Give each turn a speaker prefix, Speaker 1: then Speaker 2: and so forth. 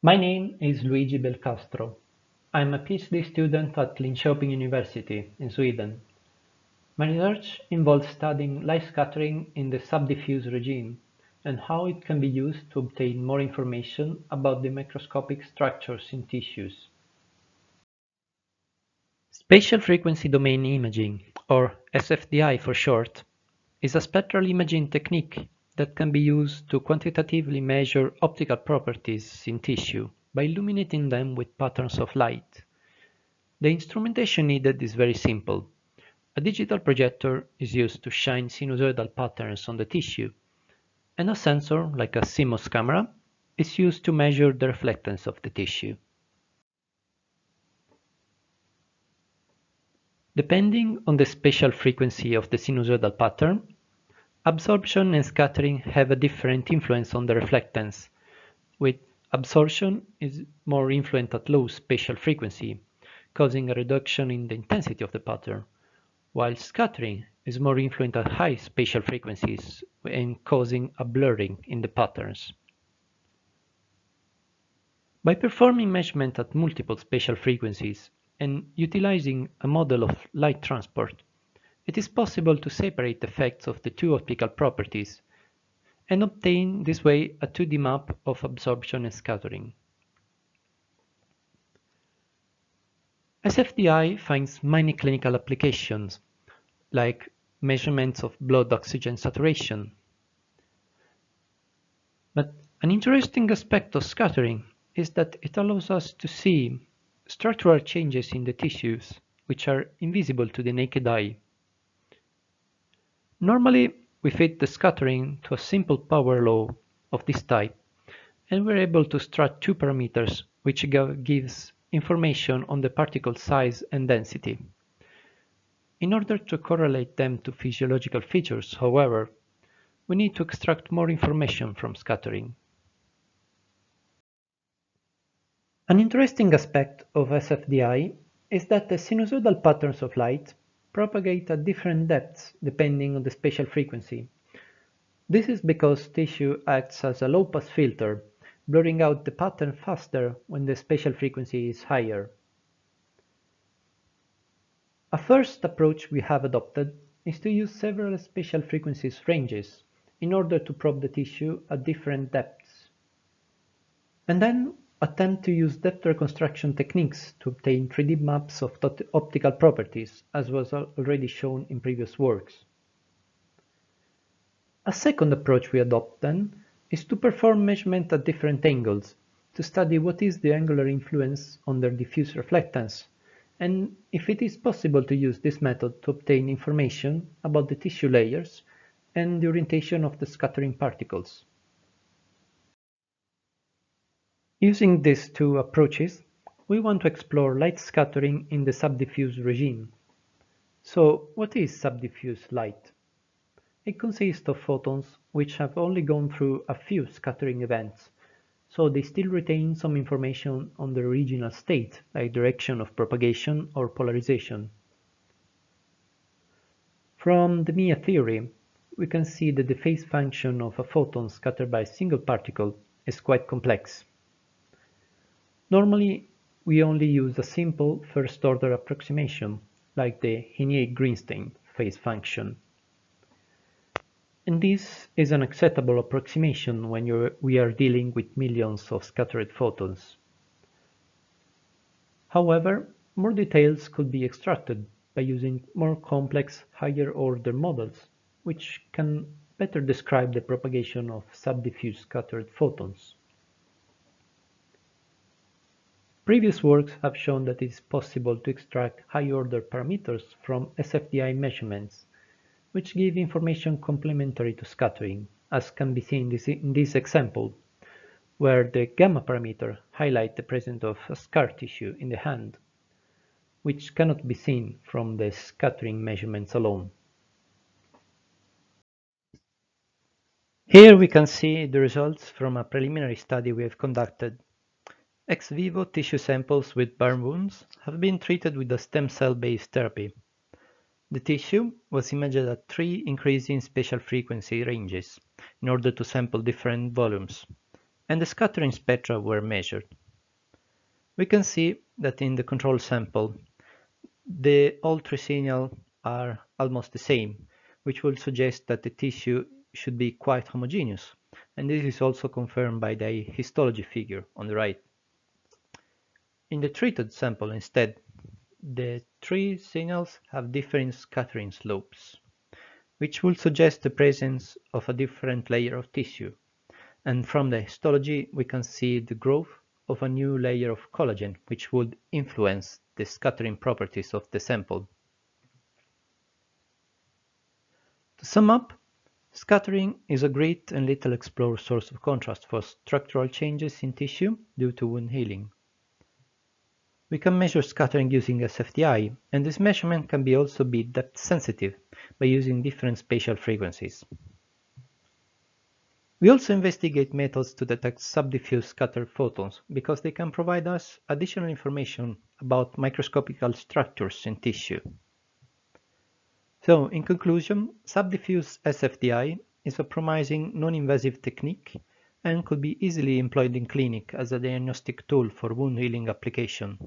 Speaker 1: My name is Luigi Belcastro. I'm a PhD student at Linköping University in Sweden. My research involves studying light scattering in the subdiffuse regime and how it can be used to obtain more information about the microscopic structures in tissues. Spatial frequency domain imaging, or SFDI for short, is a spectral imaging technique that can be used to quantitatively measure optical properties in tissue by illuminating them with patterns of light. The instrumentation needed is very simple. A digital projector is used to shine sinusoidal patterns on the tissue, and a sensor, like a CMOS camera, is used to measure the reflectance of the tissue. Depending on the spatial frequency of the sinusoidal pattern, Absorption and scattering have a different influence on the reflectance, with absorption is more influent at low spatial frequency, causing a reduction in the intensity of the pattern, while scattering is more influent at high spatial frequencies and causing a blurring in the patterns. By performing measurement at multiple spatial frequencies and utilizing a model of light transport, it is possible to separate the effects of the two optical properties and obtain this way a 2D map of absorption and scattering. SFDI finds many clinical applications, like measurements of blood oxygen saturation. But an interesting aspect of scattering is that it allows us to see structural changes in the tissues which are invisible to the naked eye. Normally, we fit the scattering to a simple power law of this type, and we're able to extract two parameters which gives information on the particle size and density. In order to correlate them to physiological features, however, we need to extract more information from scattering. An interesting aspect of SFDI is that the sinusoidal patterns of light propagate at different depths depending on the spatial frequency. This is because tissue acts as a low-pass filter, blurring out the pattern faster when the spatial frequency is higher. A first approach we have adopted is to use several spatial frequencies ranges in order to probe the tissue at different depths. And then attempt to use depth reconstruction techniques to obtain 3D maps of optical properties, as was already shown in previous works. A second approach we adopt then is to perform measurement at different angles to study what is the angular influence on their diffuse reflectance and if it is possible to use this method to obtain information about the tissue layers and the orientation of the scattering particles. Using these two approaches, we want to explore light scattering in the subdiffuse regime. So what is subdiffuse light? It consists of photons which have only gone through a few scattering events, so they still retain some information on the original state, like direction of propagation or polarization. From the Mie theory, we can see that the phase function of a photon scattered by a single particle is quite complex. Normally, we only use a simple first-order approximation, like the Henyey-Greenstein phase function. And this is an acceptable approximation when we are dealing with millions of scattered photons. However, more details could be extracted by using more complex higher-order models, which can better describe the propagation of subdiffuse scattered photons. Previous works have shown that it is possible to extract high-order parameters from SFDI measurements, which give information complementary to scattering, as can be seen in this example, where the gamma parameter highlights the presence of a scar tissue in the hand, which cannot be seen from the scattering measurements alone. Here we can see the results from a preliminary study we have conducted Ex vivo tissue samples with burn wounds have been treated with a stem cell-based therapy. The tissue was imaged at three increasing spatial frequency ranges in order to sample different volumes. and the scattering spectra were measured. We can see that in the control sample, the all three signals are almost the same, which will suggest that the tissue should be quite homogeneous, and this is also confirmed by the histology figure on the right. In the treated sample instead, the three signals have different scattering slopes, which will suggest the presence of a different layer of tissue. And from the histology, we can see the growth of a new layer of collagen, which would influence the scattering properties of the sample. To sum up, scattering is a great and little explored source of contrast for structural changes in tissue due to wound healing. We can measure scattering using SFDI, and this measurement can be also be depth sensitive by using different spatial frequencies. We also investigate methods to detect subdiffuse scattered photons because they can provide us additional information about microscopical structures in tissue. So, in conclusion, subdiffuse SFDI is a promising non-invasive technique and could be easily employed in clinic as a diagnostic tool for wound healing application.